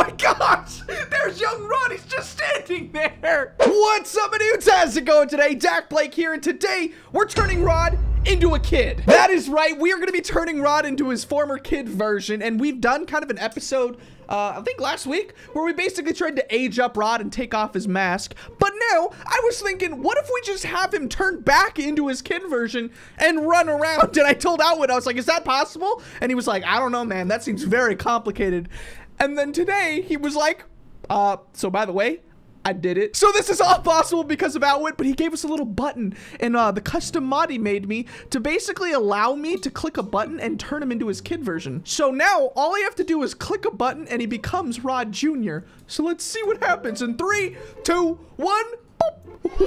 my gosh! There's young Rod. He's just standing there. What's up, dudes? How's it going today? Dak Blake here, and today we're turning Rod into a kid. That is right. We are going to be turning Rod into his former kid version, and we've done kind of an episode, uh, I think last week, where we basically tried to age up Rod and take off his mask. But now, I was thinking, what if we just have him turn back into his kid version and run around? And I told Outwitt, I was like, is that possible? And he was like, I don't know, man. That seems very complicated. And then today, he was like, uh, so by the way, I did it. So this is all possible because of Outwitt, but he gave us a little button and uh, the custom mod he made me to basically allow me to click a button and turn him into his kid version. So now all I have to do is click a button and he becomes Rod Jr. So let's see what happens in three, two, one.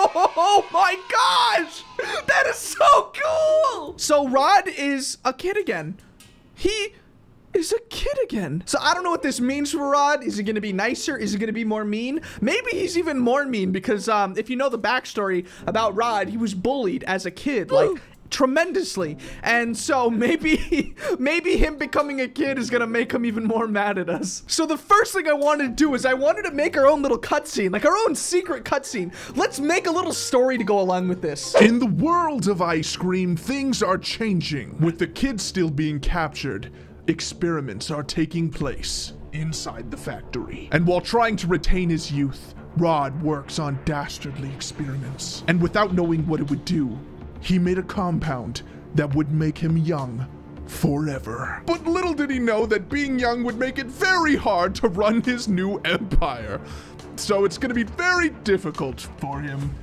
Oh my gosh! That is so cool! So Rod is a kid again. He is a kid again. So I don't know what this means for Rod. Is he going to be nicer? Is he going to be more mean? Maybe he's even more mean because um, if you know the backstory about Rod, he was bullied as a kid. Like, tremendously and so maybe maybe him becoming a kid is gonna make him even more mad at us so the first thing i wanted to do is i wanted to make our own little cutscene like our own secret cutscene let's make a little story to go along with this In the world of Ice Scream, things are changing. With the kids still being captured, experiments are taking place inside the factory. And while trying to retain his youth, Rod works on dastardly experiments. And without knowing what it would do, he made a compound that would make him young forever. But little did he know that being young would make it very hard to run his new empire. So it's gonna be very difficult for him.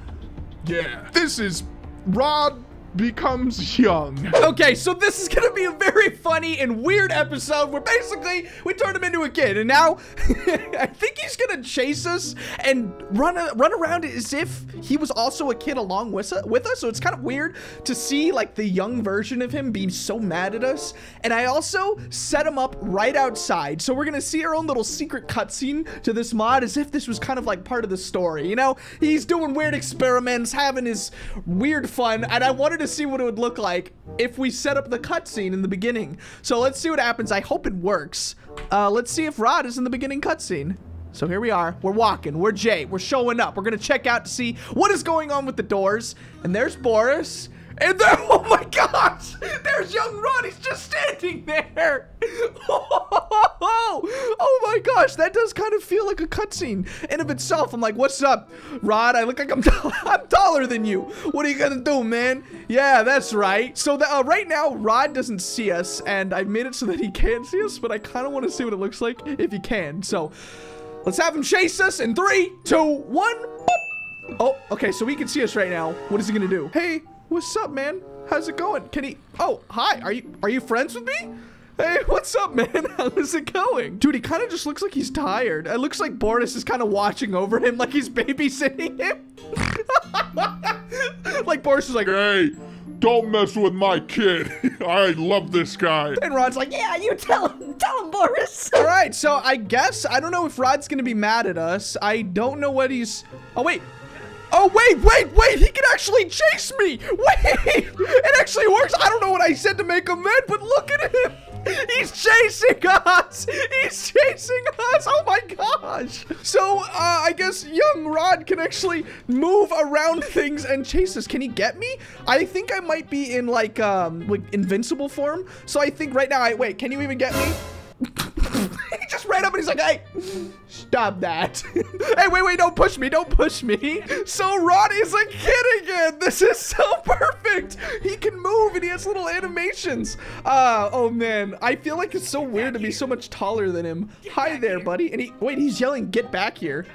Yeah. This is Rod becomes young. Okay, so this is gonna be a very funny and weird episode where basically we turn him into a kid, and now I think he's gonna chase us and run run around as if he was also a kid along with with us. So it's kind of weird to see like the young version of him being so mad at us. And I also set him up right outside, so we're gonna see our own little secret cutscene to this mod as if this was kind of like part of the story. You know, he's doing weird experiments, having his weird fun, and I wanted to see what it would look like if we set up the cutscene in the beginning. So let's see what happens. I hope it works. Uh, let's see if Rod is in the beginning cutscene. So here we are. We're walking. We're J. We're showing up. We're going to check out to see what is going on with the doors. And there's Boris. And there, oh my gosh, there's young Rod. He's just standing there. Oh, my gosh, that does kind of feel like a cutscene in of itself. I'm like, what's up, Rod? I look like I'm, I'm taller than you. What are you gonna do, man? Yeah, that's right. So the, uh, right now, Rod doesn't see us, and I've made it so that he can't see us, but I kind of want to see what it looks like if he can. So let's have him chase us in three, two, one. Boop. Oh, okay, so he can see us right now. What is he gonna do? Hey, what's up, man? How's it going? Can he? Oh, hi. Are you are you friends with me? Hey, what's up, man? How's it going? Dude, he kind of just looks like he's tired. It looks like Boris is kind of watching over him like he's babysitting him. like Boris is like, Hey, don't mess with my kid. I love this guy. and Rod's like, yeah, you tell him, tell him, Boris. All right, so I guess, I don't know if Rod's gonna be mad at us. I don't know what he's, oh, wait. Oh, wait, wait, wait, he can actually chase me. Wait, it actually works. I don't know what I said to make him mad, but look at him. He's chasing us! He's chasing us! Oh my gosh! So, uh, I guess young Rod can actually move around things and chase us. Can he get me? I think I might be in like, um, like invincible form. So I think right now, I, wait, can you even get me? he just ran up and he's like, hey, stop that. hey, wait, wait, don't push me, don't push me. So Rod is a kid again. This is so perfect. He can move and he has little animations. Uh, oh man, I feel like it's so weird to be so much taller than him. Hi there, buddy. And he, wait, he's yelling, get back here.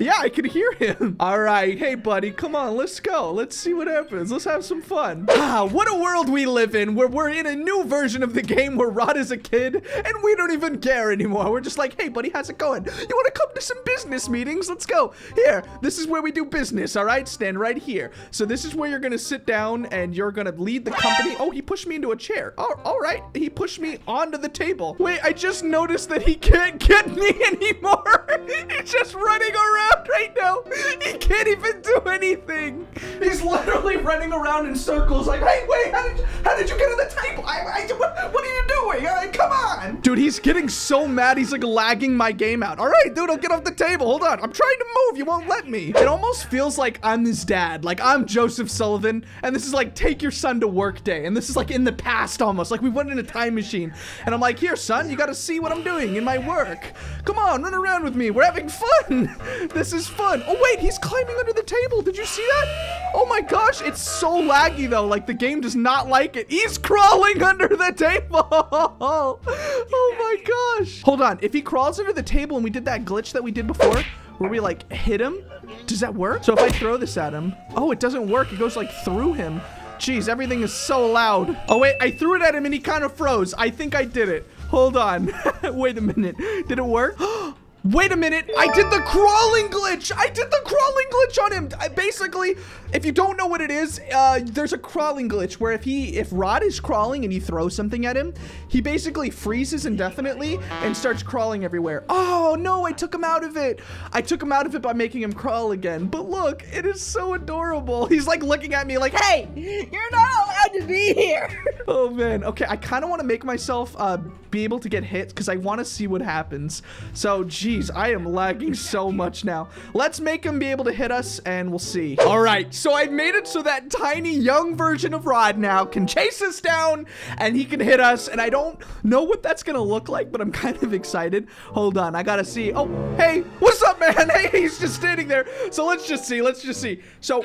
Yeah, I can hear him. All right. Hey, buddy, come on. Let's go. Let's see what happens. Let's have some fun. Ah, what a world we live in where we're in a new version of the game where Rod is a kid and we don't even care anymore. We're just like, hey, buddy, how's it going? You want to come to some business meetings? Let's go. Here, this is where we do business, all right? Stand right here. So this is where you're going to sit down and you're going to lead the company. Oh, he pushed me into a chair. All right. He pushed me onto the table. Wait, I just noticed that he can't get me anymore. He's just running around right now. He can't even do anything. He's literally running around in circles like, hey, wait, how did you, how did you get to the table? I, I, what, what are you doing? Uh, come on. Dude, he's getting so mad. He's like lagging my game out. All right, dude, I'll get off the table. Hold on. I'm trying to move. You won't let me. It almost feels like I'm his dad. Like I'm Joseph Sullivan. And this is like, take your son to work day. And this is like in the past almost. Like we went in a time machine. And I'm like, here, son, you got to see what I'm doing in my work. Come on, run around with me. We're having fun. This is fun. Oh, wait, he's climbing under the table. Did you see that? Oh my gosh, it's so laggy though. Like the game does not like it. He's crawling under the table. oh my gosh. Hold on. If he crawls under the table and we did that glitch that we did before, where we like hit him, does that work? So if I throw this at him, oh, it doesn't work. It goes like through him. Jeez, everything is so loud. Oh wait, I threw it at him and he kind of froze. I think I did it. Hold on. wait a minute. Did it work? Oh, Wait a minute, I did the crawling glitch. I did the crawling glitch on him. I basically, if you don't know what it is, uh, there's a crawling glitch where if he, if Rod is crawling and you throw something at him, he basically freezes indefinitely and starts crawling everywhere. Oh no, I took him out of it. I took him out of it by making him crawl again. But look, it is so adorable. He's like looking at me like, hey, you're not allowed to be here. oh man, okay, I kind of want to make myself uh, be able to get hit because I want to see what happens. So, Jeez, I am lagging so much now. Let's make him be able to hit us and we'll see. All right, so I've made it so that tiny young version of Rod now can chase us down and he can hit us. And I don't know what that's gonna look like, but I'm kind of excited. Hold on, I gotta see. Oh, hey, what's up, man? Hey, he's just standing there. So let's just see, let's just see. So,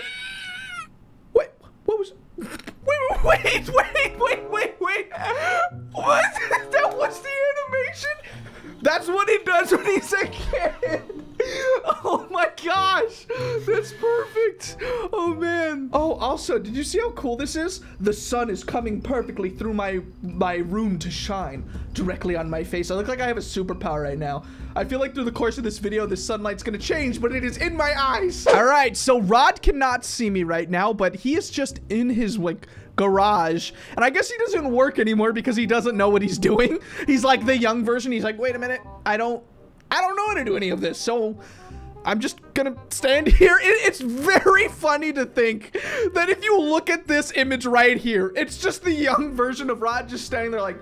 wait, what was... Wait, wait, wait, wait, wait, wait. What? that was the animation? That's what he does when he's a kid. Oh my gosh. That's perfect. Oh man. Oh, also, did you see how cool this is? The sun is coming perfectly through my my room to shine directly on my face. I look like I have a superpower right now. I feel like through the course of this video, the sunlight's gonna change, but it is in my eyes. All right, so Rod cannot see me right now, but he is just in his like garage. And I guess he doesn't work anymore because he doesn't know what he's doing. He's like the young version. He's like, wait a minute, I don't, I don't know how to do any of this. So I'm just gonna stand here. It, it's very funny to think that if you look at this image right here, it's just the young version of Rod just standing there like,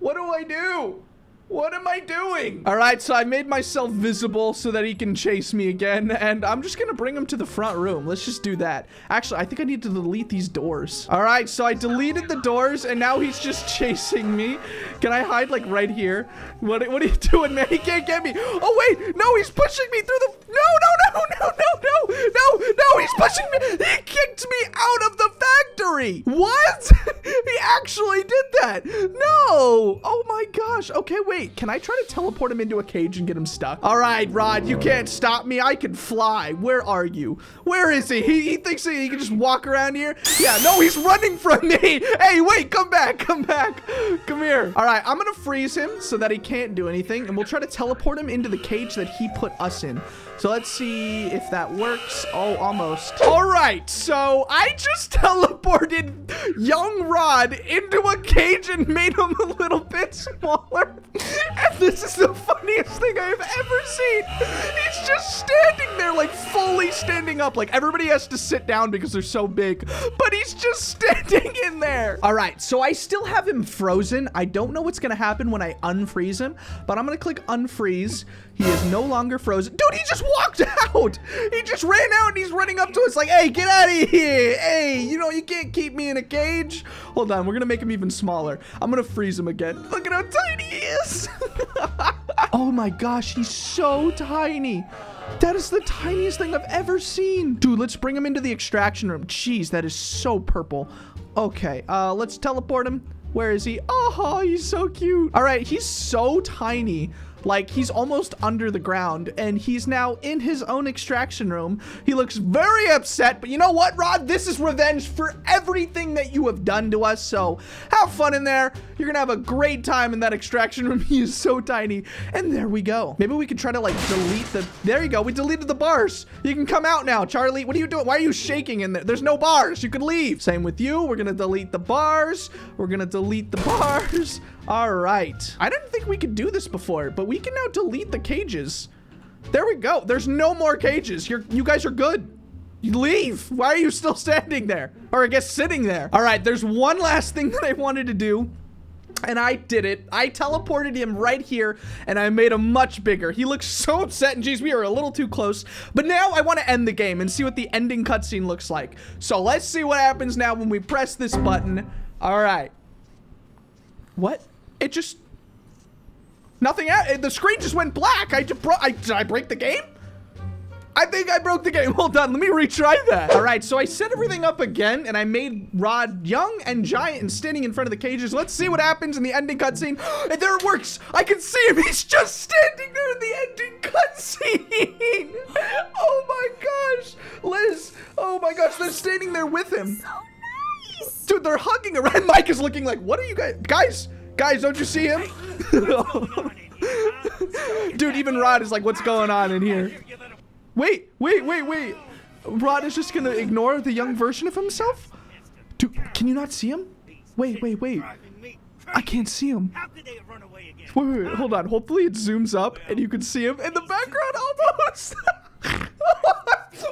what do I do? What am I doing? All right, so I made myself visible so that he can chase me again, and I'm just gonna bring him to the front room. Let's just do that. Actually, I think I need to delete these doors. All right, so I deleted the doors, and now he's just chasing me. Can I hide, like, right here? What, what are you doing, man? He can't get me. Oh, wait. No, he's pushing me through the... No, no, no, no, no, no, no, no, he's pushing me. He kicked me out of the factory. What? he actually did that. No. Oh, my gosh. Okay, wait wait, can I try to teleport him into a cage and get him stuck? All right, Rod, you can't stop me. I can fly. Where are you? Where is he? He, he thinks he can just walk around here? Yeah, no, he's running from me. Hey, wait, come back, come back. Come here. All right, I'm gonna freeze him so that he can't do anything, and we'll try to teleport him into the cage that he put us in. So let's see if that works. Oh, almost. All right, so I just teleported young Rod into a cage and made him a little bit smaller. This is the funniest thing I've seen. He's just standing there, like fully standing up. Like everybody has to sit down because they're so big, but he's just standing in there. All right, so I still have him frozen. I don't know what's gonna happen when I unfreeze him, but I'm gonna click unfreeze. He is no longer frozen. Dude, he just walked out. He just ran out and he's running up to us like, hey, get out of here. Hey, you know, you can't keep me in a cage. Hold on, we're gonna make him even smaller. I'm gonna freeze him again. Look at how tiny he is. oh my gosh, he's so tiny. That is the tiniest thing I've ever seen. Dude, let's bring him into the extraction room. Jeez, that is so purple. Okay, uh, let's teleport him. Where is he? Oh, he's so cute. All right, he's so tiny. Like, he's almost under the ground, and he's now in his own extraction room. He looks very upset, but you know what, Rod? This is revenge for everything that you have done to us, so have fun in there. You're gonna have a great time in that extraction room. He is so tiny. And there we go. Maybe we could try to, like, delete the... There you go. We deleted the bars. You can come out now, Charlie. What are you doing? Why are you shaking in there? There's no bars. You can leave. Same with you. We're gonna delete the bars. We're gonna delete the bars. All right. I didn't think we could do this before, but we can now delete the cages. There we go. There's no more cages. You're, you guys are good. You leave. Why are you still standing there? Or I guess sitting there. All right, there's one last thing that I wanted to do. And I did it. I teleported him right here, and I made him much bigger. He looks so upset, and geez, we are a little too close. But now I want to end the game and see what the ending cutscene looks like. So let's see what happens now when we press this button. All right. What? It just... Nothing... The screen just went black. I just broke... I, did I break the game? I think I broke the game. Hold on, let me retry that. All right, so I set everything up again, and I made Rod young and giant and standing in front of the cages. Let's see what happens in the ending cutscene. And there it works. I can see him. He's just standing there in the ending cutscene. oh my gosh, Liz. Oh my gosh, they're standing there with him. So nice. Dude, they're hugging around. Mike is looking like, what are you guys? Guys, guys, don't you see him? Dude, even Rod is like, what's going on in here? Wait, wait, wait, wait. Rod is just gonna ignore the young version of himself? Dude, can you not see him? Wait, wait, wait. I can't see him. Wait, wait, wait, hold on. Hopefully it zooms up and you can see him in the background almost.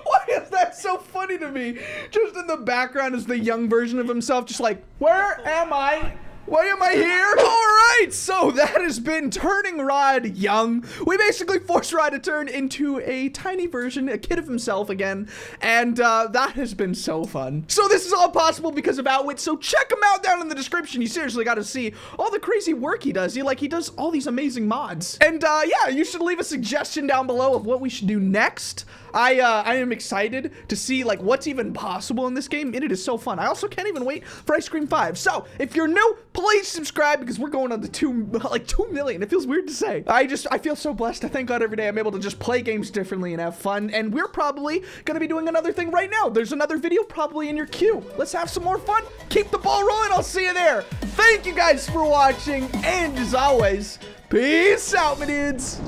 Why is that so funny to me? Just in the background is the young version of himself, just like, where am I? Why am I here? All right, so that has been turning Rod young. We basically forced Rod to turn into a tiny version, a kid of himself again, and uh, that has been so fun. So this is all possible because of Outwitt, so check him out down in the description. You seriously got to see all the crazy work he does. He like he does all these amazing mods. And uh, yeah, you should leave a suggestion down below of what we should do next. I uh, I am excited to see like what's even possible in this game, and it is so fun. I also can't even wait for Ice Scream 5. So if you're new, please subscribe because we're going on the two like two million. It feels weird to say. I just I feel so blessed. I thank God every day I'm able to just play games differently and have fun. And we're probably gonna be doing another thing right now. There's another video probably in your queue. Let's have some more fun. Keep the ball rolling. I'll see you there. Thank you guys for watching, and as always, peace out, my dudes.